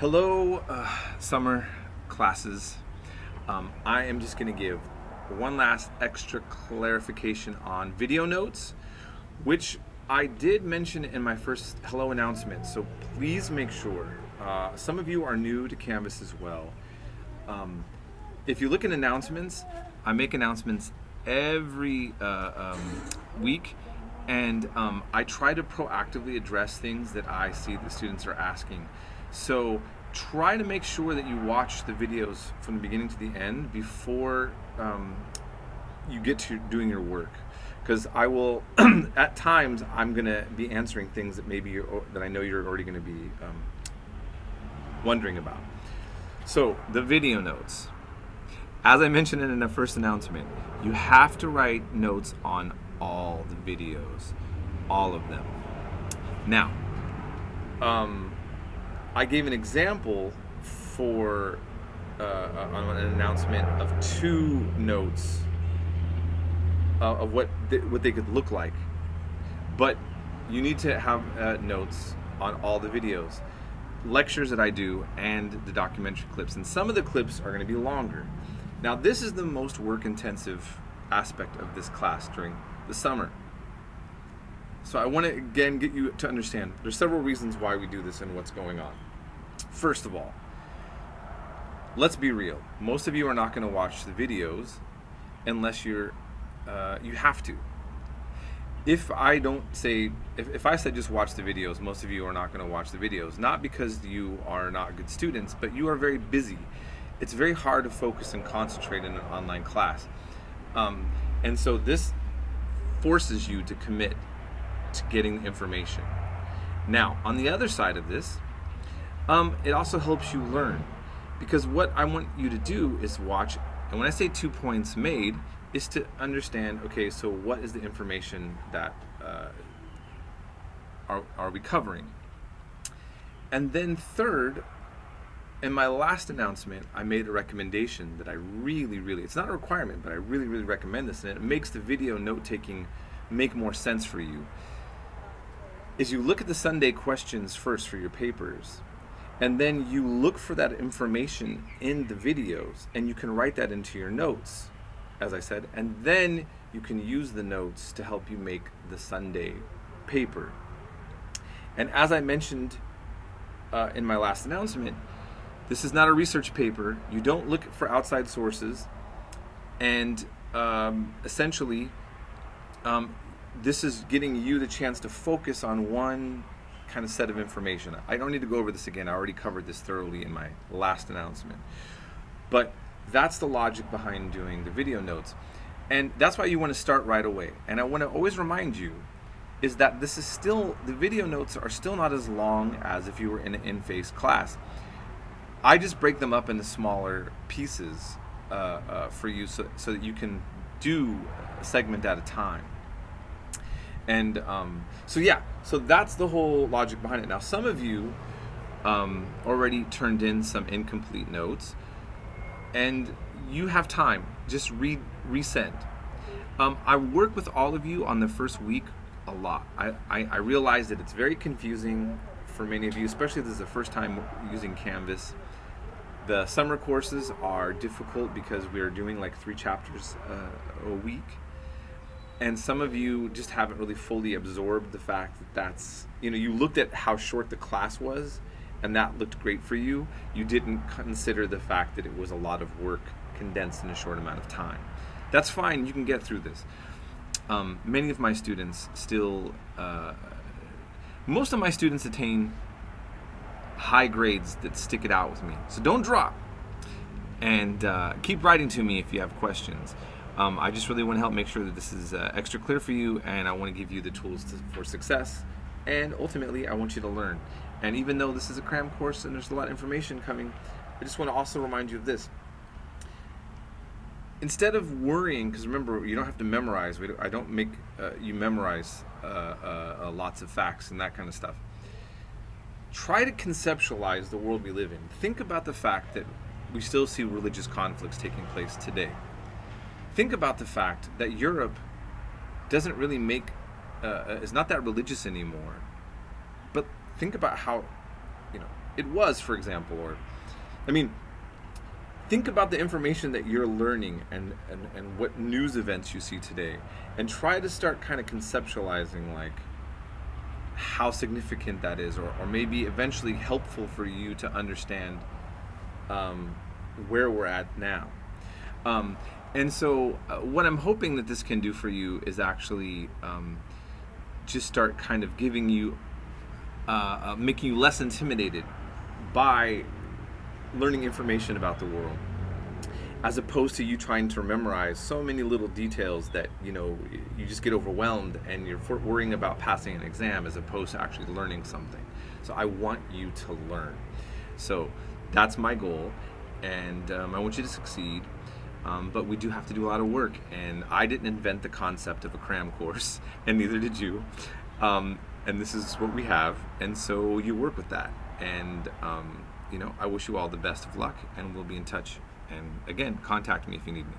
Hello, uh, summer classes. Um, I am just going to give one last extra clarification on video notes, which I did mention in my first hello announcement. So please make sure. Uh, some of you are new to Canvas as well. Um, if you look at announcements, I make announcements every uh, um, week and um, I try to proactively address things that I see the students are asking. So try to make sure that you watch the videos from the beginning to the end before um, you get to doing your work. Because I will, at times, I'm gonna be answering things that maybe you're, that I know you're already gonna be um, wondering about. So the video notes. As I mentioned in the first announcement, you have to write notes on all the videos, all of them. Now, um, I gave an example for uh, uh, an announcement of two notes uh, of what what they could look like, but you need to have uh, notes on all the videos, lectures that I do, and the documentary clips. And some of the clips are going to be longer. Now, this is the most work-intensive aspect of this class during the summer. So I want to again get you to understand there's several reasons why we do this and what's going on. First of all, let's be real. Most of you are not going to watch the videos unless you're uh, you have to. If I don't say if, if I said just watch the videos, most of you are not going to watch the videos. Not because you are not good students, but you are very busy. It's very hard to focus and concentrate in an online class. Um, and so this forces you to commit to getting information. Now, on the other side of this, um, it also helps you learn because what I want you to do is watch. And when I say two points made, is to understand. Okay, so what is the information that uh, are are we covering? And then third, in my last announcement, I made a recommendation that I really, really, it's not a requirement, but I really, really recommend this, and it makes the video note taking make more sense for you. Is you look at the Sunday questions first for your papers, and then you look for that information in the videos, and you can write that into your notes, as I said, and then you can use the notes to help you make the Sunday paper. And as I mentioned uh, in my last announcement, this is not a research paper. You don't look for outside sources. And um, essentially, um, this is getting you the chance to focus on one kind of set of information. I don't need to go over this again. I already covered this thoroughly in my last announcement. But that's the logic behind doing the video notes. And that's why you want to start right away. And I want to always remind you is that this is still, the video notes are still not as long as if you were in an in-face class. I just break them up into smaller pieces uh, uh, for you so, so that you can do a segment at a time. And um, so, yeah, so that's the whole logic behind it. Now, some of you um, already turned in some incomplete notes, and you have time. Just read, resend. Um, I work with all of you on the first week a lot. I, I, I realize that it's very confusing for many of you, especially if this is the first time using Canvas. The summer courses are difficult because we are doing like three chapters uh, a week. And some of you just haven't really fully absorbed the fact that that's, you know, you looked at how short the class was and that looked great for you. You didn't consider the fact that it was a lot of work condensed in a short amount of time. That's fine, you can get through this. Um, many of my students still, uh, most of my students attain high grades that stick it out with me. So don't drop. And uh, keep writing to me if you have questions. Um, I just really want to help make sure that this is uh, extra clear for you, and I want to give you the tools to, for success. And ultimately, I want you to learn. And even though this is a cram course and there's a lot of information coming, I just want to also remind you of this. Instead of worrying, because remember, you don't have to memorize. I don't make uh, you memorize uh, uh, uh, lots of facts and that kind of stuff try to conceptualize the world we live in. Think about the fact that we still see religious conflicts taking place today. Think about the fact that Europe doesn't really make, uh, uh, is not that religious anymore. But think about how, you know, it was, for example, or I mean, think about the information that you're learning and, and, and what news events you see today and try to start kind of conceptualizing like how significant that is or, or maybe eventually helpful for you to understand um, where we're at now um, and so uh, what i'm hoping that this can do for you is actually um, just start kind of giving you uh, uh, making you less intimidated by learning information about the world as opposed to you trying to memorize so many little details that you know you just get overwhelmed and you're worrying about passing an exam as opposed to actually learning something. So i want you to learn. So that's my goal and um, i want you to succeed um, but we do have to do a lot of work and i didn't invent the concept of a cram course and neither did you um, and this is what we have and so you work with that and um, you know, I wish you all the best of luck, and we'll be in touch. And again, contact me if you need me.